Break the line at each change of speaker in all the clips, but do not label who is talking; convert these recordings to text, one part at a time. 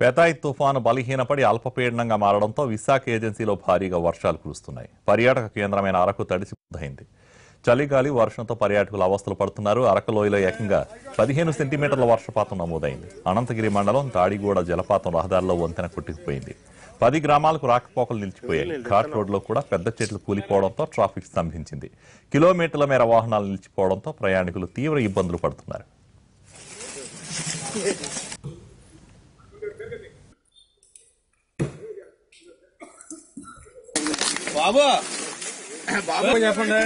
పెతాయ్ తుఫాను బలహీనపడి అల్పపీడనంగా మారడంతో విశాఖ ఏజెన్సీలో భారీగా వర్షాలు కురుస్తున్నాయి. పర్యాటక కేంద్రమైన అరకు తడిసిపోయింది చలిగాలి వర్షంతో పర్యాటకులు అవస్థలు పడుతున్నారు. అరకులోయలో ఏకంగా పదిహేను సెంటీమీటర్ల వర్షపాతం నమోదైంది. అనంతగిరి మండలం తాడిగూడ జలపాతం రహదారిలో వంతెన కొట్టుకుపోయింది పది గ్రామాలకు రాకపోకలు నిలిచిపోయాయి. ఘాట్ రోడ్లో కూడా పెద్ద చెట్లు కూలిపోవడంతో ట్రాఫిక్ స్తంభించింది. కిలోమీటర్ల మేర వాహనాలు నిలిచిపోవడంతో ప్రయాణికులు తీవ్ర ఇబ్బందులు పడుతున్నారు.
బాబు. బాబు చెప్పండి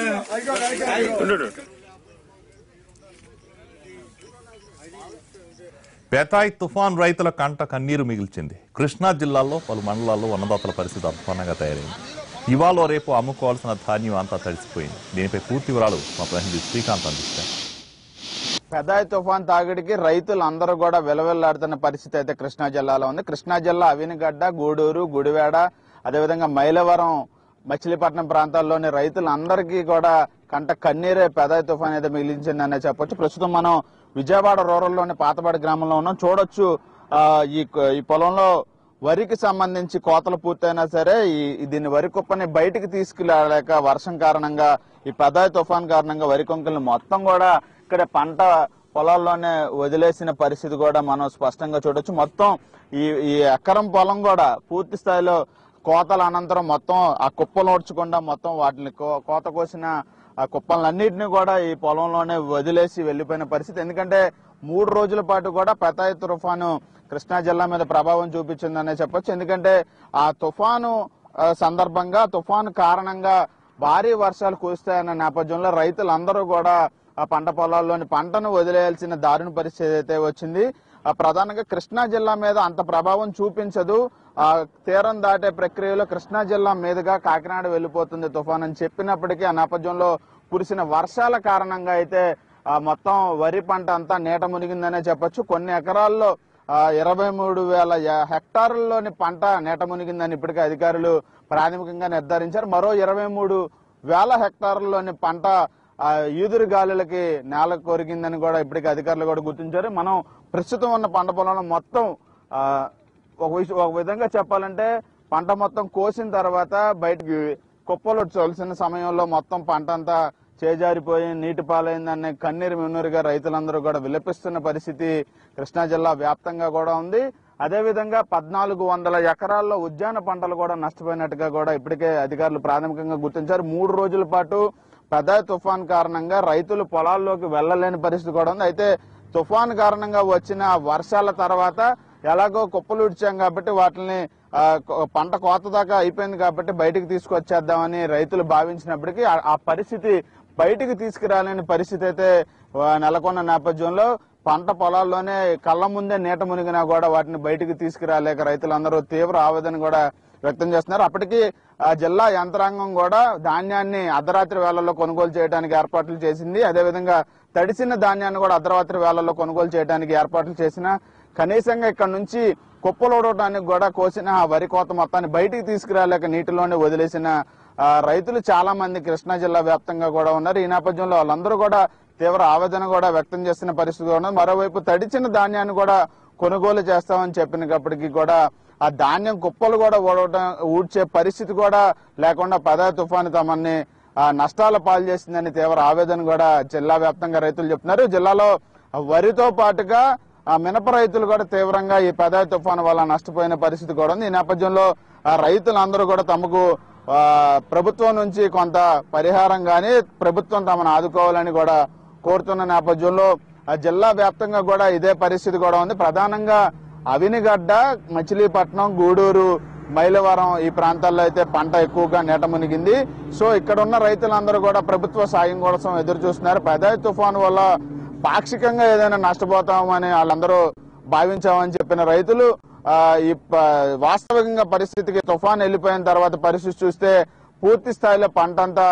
పెతాయ్ తుఫాన్ రైతుల కంట కన్నీరు మిగిల్చింది. కృష్ణా జిల్లాలో పలు మండలాల్లో ఉన్నదాతల పరిస్థితి అధ్వానంగా తయారైంది. ఇవాళ రేపు అమ్ముకోవాల్సిన ధాన్యం అంతా తడిసిపోయింది. దీనిపై పూర్తి వివరాలు మా ప్రతినిధి శ్రీకాంత్ అందిస్తారు.
పెదాయి తుఫాన్ తాగిడికి రైతులు అందరూ కూడా విలవిల్లాడుతున్న పరిస్థితి అయితే కృష్ణా జిల్లాలో ఉంది. కృష్ణా జిల్లా అవినిగడ్డ గూడూరు గుడివాడ అదేవిధంగా మైలవరం మచిలీపట్నం ప్రాంతాల్లోని రైతులందరికీ కూడా కంట కన్నీరే పెదాయి తుఫాన్ అయితే మిగిలించిందనే చెప్పొచ్చు. ప్రస్తుతం మనం విజయవాడ రూరల్లోని పాతపాడి గ్రామంలో ఉన్నాం. చూడొచ్చు ఈ ఈ పొలంలో వరికి సంబంధించి కోతలు పూర్తయినా సరే ఈ దీన్ని వరి కుప్పని బయటికి తీసుకురాలేక వర్షం కారణంగా ఈ పెదాయి తుఫాన్ కారణంగా వరి కొంకల్ని మొత్తం కూడా ఇక్కడ పంట పొలాల్లోనే వదిలేసిన పరిస్థితి కూడా మనం స్పష్టంగా చూడొచ్చు. మొత్తం ఈ ఈ ఎకరం పొలం కూడా పూర్తి స్థాయిలో కోతల అనంతరం మొత్తం ఆ కుప్పలు ఓడ్చకుండా మొత్తం వాటిని కో- కోత కోసిన ఆ కుప్పలన్నింటినీ కూడా ఈ పొలంలోనే వదిలేసి వెళ్ళిపోయిన పరిస్థితి. ఎందుకంటే మూడు రోజుల పాటు కూడా పెతాయి తుఫాను కృష్ణా జిల్లా మీద ప్రభావం చూపించిందనే చెప్పొచ్చు. ఎందుకంటే ఆ తుఫాను సందర్భంగా తుఫాను కారణంగా భారీ వర్షాలు కురుస్తాయన్న నేపథ్యంలో రైతులందరూ కూడా ఆ పంట పొలాల్లోని పంటను వదిలేయాల్సిన దారుణ పరిస్థితి అయితే వచ్చింది. ప్రధానంగా కృష్ణా జిల్లా మీద అంత ప్రభావం చూపించదు. ఆ తీరం దాటే ప్రక్రియలో కృష్ణా జిల్లా మీదుగా కాకినాడ వెళ్ళిపోతుంది తుఫాన్ అని చెప్పినప్పటికీ ఆ నేపథ్యంలో కురిసిన వర్షాల కారణంగా అయితే మొత్తం వరి పంట అంతా నీట మునిగిందనే చెప్పొచ్చు. కొన్ని ఎకరాల్లో ఇరవై మూడు వేల హెక్టార్లలోని పంట నీట మునిగిందని ఇప్పటికే అధికారులు ప్రాథమికంగా నిర్ధారించారు. మరో ఇరవై మూడు వేల హెక్టార్లలోని పంట ఈదురు గాలులకి నేల కొరిగిందని కూడా ఇప్పటికే అధికారులు కూడా గుర్తించారు. మనం ప్రస్తుతం ఉన్న పంట పొలంలో మొత్తం ఒక ఒక విధంగా చెప్పాలంటే పంట మొత్తం కోసిన తర్వాత బయటికి కుప్పలు చొలిసిన సమయంలో మొత్తం పంట అంతా చేజారిపోయి నీటి పాలైందనే కన్నీరు మిన్నూరుగా రైతులందరూ కూడా విలపిస్తున్న పరిస్థితి కృష్ణా జిల్లా వ్యాప్తంగా కూడా ఉంది. అదేవిధంగా పద్నాలుగు వందల ఎకరాల్లో ఉద్యాన పంటలు కూడా నష్టపోయినట్టుగా కూడా ఇప్పటికే అధికారులు ప్రాథమికంగా గుర్తించారు. మూడు రోజుల పాటు పెద్ద తుఫాన్ కారణంగా రైతులు పొలాల్లోకి వెళ్ళలేని పరిస్థితి కూడా ఉంది. అయితే తుఫాన్ కారణంగా వచ్చిన వర్షాల తర్వాత ఎలాగో కుప్పలు ఇడ్చాం కాబట్టి వాటిని పంట కోత దాకా అయిపోయింది కాబట్టి బయటకు తీసుకొచ్చేద్దామని రైతులు భావించినప్పటికీ ఆ- పరిస్థితి బయటికి తీసుకురాలేని పరిస్థితి అయితే నెలకొన్న నేపథ్యంలో పంట పొలాల్లోనే కళ్ళ ముందే నీట మునిగినా కూడా వాటిని బయటికి తీసుకురాలేక రైతులందరూ తీవ్ర ఆవేదన కూడా వ్యక్తం చేస్తున్నారు. అప్పటికీ ఆ జిల్లా యంత్రాంగం కూడా ధాన్యాన్ని అర్ధరాత్రి వేళల్లో కొనుగోలు చేయడానికి ఏర్పాట్లు చేసింది. అదేవిధంగా తడిసిన ధాన్యాన్ని కూడా అర్ధరాత్రి వేళల్లో కొనుగోలు చేయడానికి ఏర్పాట్లు చేసిన కనీసంగా ఇక్కడ నుంచి కుప్పలోడటానికి కూడా కోసిన ఆ వరి కోత మొత్తాన్ని బయటికి తీసుకురాలేక నీటిలోనే వదిలేసిన రైతులు చాలా మంది కృష్ణా జిల్లా వ్యాప్తంగా కూడా ఉన్నారు. ఈ నేపథ్యంలో వాళ్ళందరూ కూడా తీవ్ర ఆవేదన కూడా వ్యక్తం చేస్తున్న పరిస్థితి ఉన్నది. మరోవైపు తడిచిన ధాన్యాన్ని కూడా కొనుగోలు చేస్తామని చెప్పినప్పటికీ కూడా ఆ ధాన్యం కుప్పలు కూడా ఊడవడం ఊడ్చే పరిస్థితి కూడా లేకుండా పదా తుఫాను తమని నష్టాల పాలు చేసిందని తీవ్ర ఆవేదన కూడా జిల్లా వ్యాప్తంగా రైతులు చెప్తున్నారు. జిల్లాలో వరితో పాటుగా ఆ మినప రైతులు కూడా తీవ్రంగా ఈ పెదాయి తుఫాను వల్ల నష్టపోయిన పరిస్థితి కూడా ఉంది. ఈ నేపథ్యంలో ఆ రైతులందరూ కూడా తమకు ప్రభుత్వం నుంచి కొంత పరిహారం కానీ ప్రభుత్వం తమను ఆదుకోవాలని కూడా కోరుతున్న నేపథ్యంలో ఆ జిల్లా వ్యాప్తంగా కూడా ఇదే పరిస్థితి కూడా ఉంది. ప్రధానంగా అవినిగడ్డ మచిలీపట్నం గూడూరు మైలవరం ఈ ప్రాంతాల్లో అయితే పంట ఎక్కువగా నీట మునిగింది. సో ఇక్కడ ఉన్న రైతులందరూ కూడా ప్రభుత్వ సాయం కోసం ఎదురు చూస్తున్నారు పెదాయి తుఫాను వల్ల పాక్షికంగా ఏదైనా నష్టపోతామని వాళ్ళందరూ భావించామని చెప్పిన రైతులు ఈ వాస్తవికంగా పరిస్థితికి తుఫాన్ వెళ్ళిపోయిన తర్వాత పరిస్థితి చూస్తే పూర్తి స్థాయిలో పంట అంతా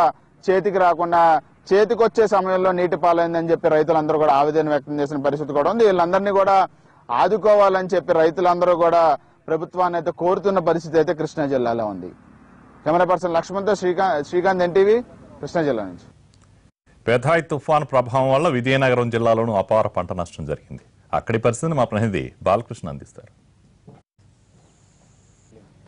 చేతికి రాకుండా చేతికొచ్చే సమయంలో నీటి పాలైందని చెప్పి రైతులందరూ కూడా ఆవేదన వ్యక్తం చేసిన పరిస్థితి కూడా ఉంది. వీళ్ళందరినీ కూడా ఆదుకోవాలని చెప్పి రైతులందరూ కూడా ప్రభుత్వాన్ని అయితే కోరుతున్న పరిస్థితి అయితే కృష్ణా జిల్లాలో ఉంది. కెమెరా పర్సన్ లక్ష్మణ్తో శ్రీకాంత్ శ్రీకాంత్ ఎన్టీవీ కృష్ణా జిల్లా నుంచి.
పెథాయ్ తుఫాన్ ప్రభావం వల్ల విజయనగరం జిల్లాలోనూ అపార పంట నష్టం జరిగింది. అక్కడి పరిస్థితిని మా ప్రతినిధి బాలకృష్ణ అందిస్తారు.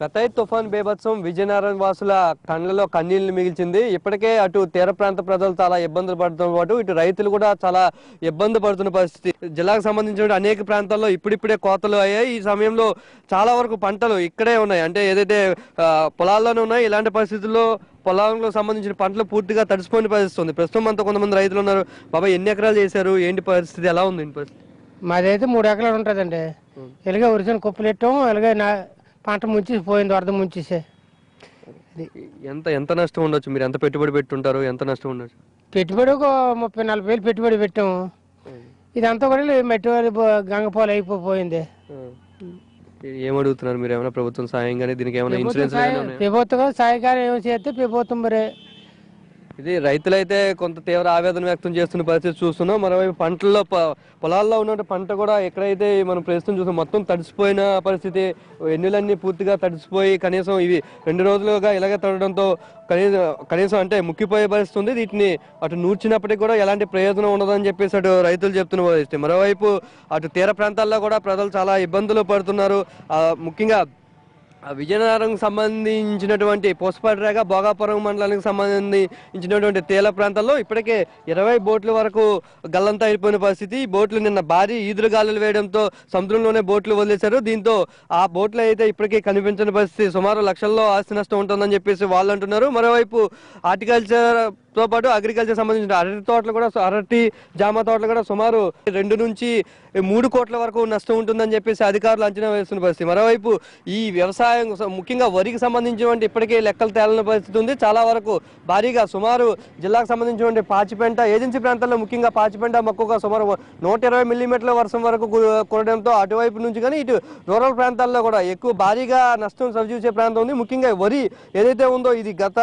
పెతాయి తుఫాన్ బేభత్సం విజయనగరం వాసుల కళ్ళలో కన్నీళ్ళు మిగిల్చింది. ఇప్పటికే అటు తీర ప్రాంత ప్రజలు చాలా ఇబ్బందులు పడుతున్న పాటు ఇటు రైతులు కూడా చాలా ఇబ్బంది పడుతున్న పరిస్థితి. జిల్లాకు సంబంధించిన అనేక ప్రాంతాల్లో ఇప్పుడిప్పుడే కోతలు అయ్యాయి. ఈ సమయంలో చాలా వరకు పంటలు ఇక్కడే ఉన్నాయి. అంటే ఏదైతే పొలాల్లోనే ఉన్నాయి ఇలాంటి పరిస్థితుల్లో పొలాలకు సంబంధించిన పంటలు పూర్తిగా తడిసిపోయిన పరిస్థితి ఉంది. ప్రస్తుతం అంతా కొంతమంది రైతులు ఉన్నారు. బాబా ఎన్ని ఎకరాలు చేశారు? ఏంటి పరిస్థితి? ఎలా ఉంది పరిస్థితి?
మాదైతే మూడు ఎకరాలు ఉంటుందండి. ఇలాగే ఉరిసిన కుప్పలెట్టాం ఇలాగే నా పంట ముంచి పోయింది వరద ముంచేసే.
ఎంత ఎంత నష్టం ఉండొచ్చు? మీరు ఎంత పెట్టుబడి పెట్టుంటారు? ఎంత నష్టం ఉండొచ్చు?
పెట్టుబడి ఒక ముప్పై నలభై వేలు పెట్టుబడి పెట్టాము. ఇదంతా కూడా మట్టి గంగపాలు అయిపోయింది
ఏమడుగుతున్నారు మీరు? ఏమైనా ప్రభుత్వం సాయం కానీ దీనికి ఏమైనా ఇన్సూరెన్స్
ప్రభుత్వం సాయకారం ఏమి చేస్తే ప్రభుత్వం మరి
ఇది రైతులైతే కొంత తీవ్ర ఆవేదన వ్యక్తం చేస్తున్న పరిస్థితి చూస్తున్నాం. మరోవైపు పంటల్లో పొలాల్లో ఉన్న పంట కూడా ఎక్కడైతే మనం ప్రస్తుతం చూసాం మొత్తం తడిసిపోయిన పరిస్థితి ఎన్నులన్నీ పూర్తిగా తడిసిపోయి కనీసం ఇవి రెండు రోజులుగా ఇలాగే తడడంతో కనీసం కనీసం అంటే ముక్కిపోయే పరిస్థితి ఉంది. వీటిని అటు నూర్చినప్పటికీ కూడా ఎలాంటి ప్రయోజనం ఉండదని చెప్పేసి అటు రైతులు చెప్తున్న పరిస్థితి. మరోవైపు అటు తీర ప్రాంతాల్లో కూడా ప్రజలు చాలా ఇబ్బందులు పడుతున్నారు. ముఖ్యంగా విజయనగరం సంబంధించినటువంటి పుష్పడ్రేగ భోగాపురం మండలానికి సంబంధించినటువంటి తీల ప్రాంతాల్లో ఇప్పటికే ఇరవై బోట్ల వరకు గల్లంతా అయిపోయిన పరిస్థితి. ఈ బోట్లు నిన్న భారీ ఈదురు గాలులు వేయడంతో సముద్రంలోనే బోట్లు వదిలేశారు. దీంతో ఆ బోట్లు అయితే ఇప్పటికే కనిపించని పరిస్థితి. సుమారు లక్షల్లో ఆస్తి నష్టం ఉంటుందని చెప్పేసి వాళ్ళు అంటున్నారు. మరోవైపు హార్టికల్చర్ తో పాటు అగ్రికల్చర్ సంబంధించిన అరటి తోటలు కూడా అరటి జామ తోటలు కూడా సుమారు రెండు నుంచి మూడు కోట్ల వరకు నష్టం ఉంటుందని చెప్పేసి అధికారులు అంచనా వేస్తున్న పరిస్థితి. మరోవైపు ఈ వ్యవసాయం ముఖ్యంగా వరికి సంబంధించినటువంటి ఇప్పటికే లెక్కలు తేలని పరిస్థితి ఉంది. చాలా వరకు భారీగా సుమారు జిల్లాకు సంబంధించినటువంటి పాచిపెంట ఏజెన్సీ ప్రాంతాల్లో ముఖ్యంగా పాచిపెంట మక్కువగా సుమారు నూట ఇరవై మిల్లీమీటర్ల వర్షం వరకు కురడంతో అటువైపు నుంచి కానీ ఇటు రూరల్ ప్రాంతాల్లో కూడా ఎక్కువ భారీగా నష్టం సరిచూసే ప్రాంతం ఉంది. ముఖ్యంగా వరి ఏదైతే ఉందో ఇది గత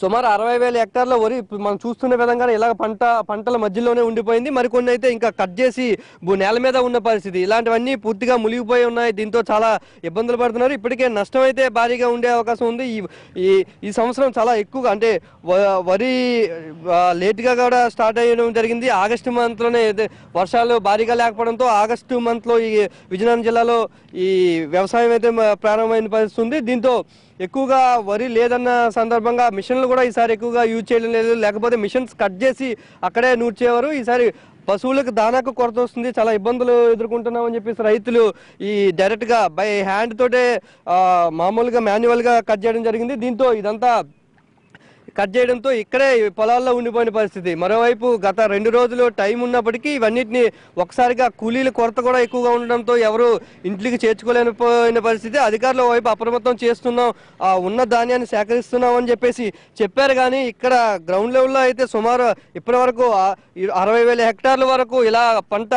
సుమారు అరవై వేల హెక్టార్ల వరి మనం చూస్తున్న విధంగా ఇలాగ పంట పంటల మధ్యలోనే ఉండిపోయింది. మరికొన్ని అయితే ఇంకా కట్ చేసి నేల మీద ఉన్న పరిస్థితి. ఇలాంటివన్నీ పూర్తిగా మునిగిపోయి ఉన్నాయి. దీంతో చాలా ఇబ్బందులు పడుతున్నారు. ఇప్పటికే నష్టం అయితే భారీగా ఉండే అవకాశం ఉంది. ఈ ఈ ఈ సంవత్సరం చాలా ఎక్కువగా అంటే వ- వరి లేట్గా కూడా స్టార్ట్ అయ్యడం జరిగింది. ఆగస్టు మంత్లోనే వర్షాలు భారీగా లేకపోవడంతో ఆగస్టు మంత్లో ఈ విజయనగరం జిల్లాలో ఈ వ్యవసాయం అయితే ప్రారంభమైన పరిస్థితి ఉంది. దీంతో ఎక్కువగా వరి లేదన్న సందర్భంగా మిషన్లు కూడా ఈసారి ఎక్కువగా యూజ్ చేయడం లేదు. లేకపోతే మిషన్స్ కట్ చేసి అక్కడే నూర్చేవారు. ఈసారి పశువులకు దానాకు కొరత వస్తుంది. చాలా ఇబ్బందులు ఎదుర్కొంటున్నామని చెప్పేసి రైతులు ఈ డైరెక్ట్గా బై హ్యాండ్ తోటే మామూలుగా మాన్యువల్గా కట్ చేయడం జరిగింది. దీంతో ఇదంతా కట్ చేయడంతో ఇక్కడే పొలాల్లో ఉండిపోయిన పరిస్థితి. మరోవైపు గత రెండు రోజులు టైం ఉన్నప్పటికీ ఇవన్నిటిని ఒకసారిగా కూలీల కొరత కూడా ఎక్కువగా ఉండడంతో ఎవరు ఇంట్లోకి చేర్చుకోలేకపోయిన పరిస్థితి. అధికారులు వైపు అప్రమత్తం చేస్తున్నాం. ఆ ఉన్న ధాన్యాన్ని సేకరిస్తున్నాం అని చెప్పేసి చెప్పారు. కానీ ఇక్కడ గ్రౌండ్ లెవెల్లో అయితే సుమారు ఇప్పటి వరకు అరవై వేల హెక్టార్ల వరకు ఇలా పంట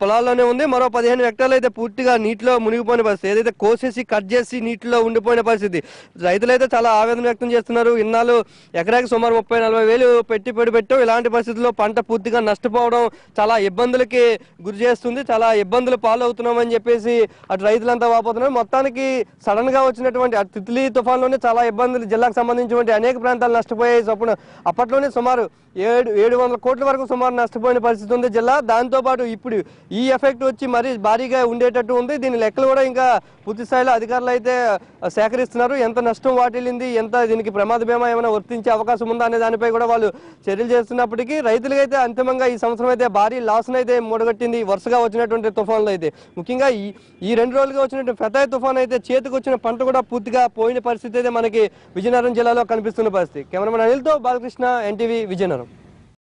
పొలాల్లోనే ఉంది. మరో పదిహేను హెక్టార్లు అయితే పూర్తిగా నీటిలో మునిగిపోయిన పరిస్థితి. ఏదైతే కోసేసి కట్ చేసి నీటిలో ఉండిపోయిన పరిస్థితి. రైతులైతే చాలా ఆవేదన వ్యక్తం చేస్తున్నారు. ఇన్నాళ్ళు ఎకరాకి సుమారు ముప్పై నలభై వేలు పెట్టి పెట్టాం ఇలాంటి పరిస్థితుల్లో పంట పూర్తిగా నష్టపోవడం చాలా ఇబ్బందులకి గురి చేస్తుంది. చాలా ఇబ్బందులు పాలవుతున్నామని చెప్పేసి అటు రైతులంతా వాపోతున్నారు. మొత్తానికి సడన్గా వచ్చినటువంటి అటు తిత్లీ తుఫాన్లోనే చాలా ఇబ్బందులు జిల్లాకు సంబంధించినటువంటి అనేక ప్రాంతాలు నష్టపోయాయి. చొప్పున అప్పట్లోనే సుమారు ఏడు ఏడు వందల కోట్ల వరకు సుమారు నష్టపోయిన పరిస్థితి ఉంది జిల్లా. దాంతో పాటు ఇప్పుడు ఈ ఎఫెక్ట్ వచ్చి మరీ భారీగా ఉండేటట్టు ఉంది. దీని లెక్కలు కూడా ఇంకా పూర్తి స్థాయిలో అధికారులు అయితే సేకరిస్తున్నారు. ఎంత నష్టం వాటిల్లింది? ఎంత దీనికి ప్రమాద బీమా ఏమైనా గుర్తించే అవకాశం ఉందా అనే దానిపై కూడా వాళ్ళు చర్యలు చేస్తున్నప్పటికీ రైతులకైతే అంతిమంగా ఈ సంవత్సరం అయితే భారీ లాస్ను అయితే మూడగట్టింది. వరుసగా వచ్చినటువంటి తుఫాన్లు అయితే. ముఖ్యంగా ఈ ఈ రెండు రోజులుగా వచ్చినటువంటి ఫెతాయ్ తుఫాన్ అయితే చేతికి వచ్చిన పంట కూడా పూర్తిగా పోయిన పరిస్థితి అయితే మనకి విజయనగరం జిల్లాలో కనిపిస్తున్న పరిస్థితి. కెమెరామెన్ అనిల్తో బాలకృష్ణ ఎన్టీవీ విజయనగరం.